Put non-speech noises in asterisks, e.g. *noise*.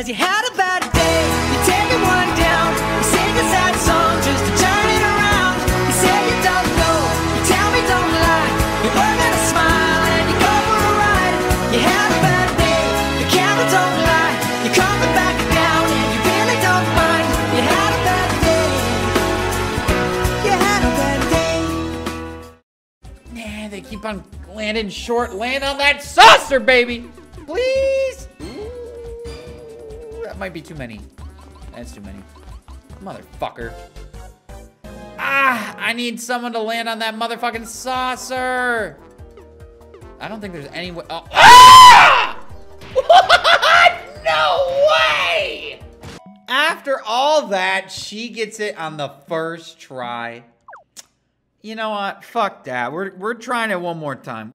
Cause you had a bad day, you take down, you sing a sad song just to turn it around. You say you don't know, you tell me don't lie, you work at a smile and you go for a ride. You had a bad day, the camera don't lie, you come back down and you really don't mind. You had a bad day, you had a bad day. Nah, they keep on landing short. Land on that saucer, baby! Please! Might be too many. That's too many. Motherfucker. Ah, I need someone to land on that motherfucking saucer. I don't think there's any way. Oh. Ah! What? *laughs* No way! After all that, she gets it on the first try. You know what? Fuck that. We're, we're trying it one more time.